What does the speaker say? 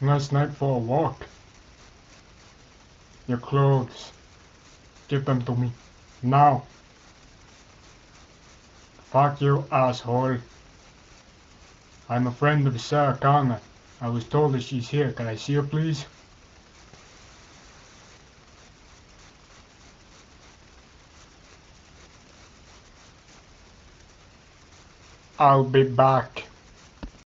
Nice night for a walk. Your clothes. Give them to me. Now. Fuck you, asshole. I'm a friend of Sarah Connor. I was told that she's here. Can I see her, please? I'll be back.